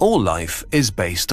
All life is based